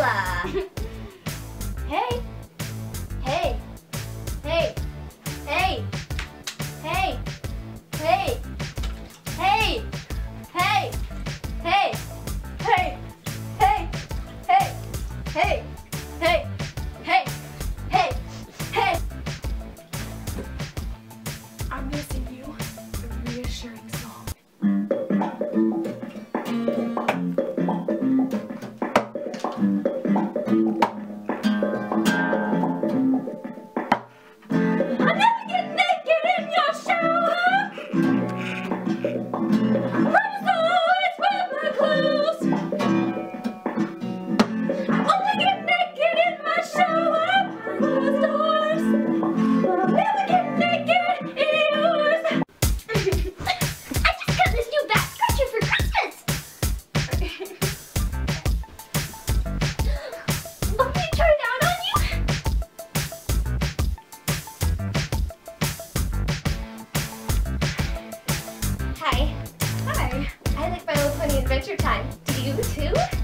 Hey. Hey. Hey. Hey. Hey. Hey. Hey. Hey. Hey. Hey. Hey. Hey. Hey. Hey. Hey. Hey. Hey. I'm missing you. Reassuring song. You. your time. Do you too?